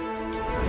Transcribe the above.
Música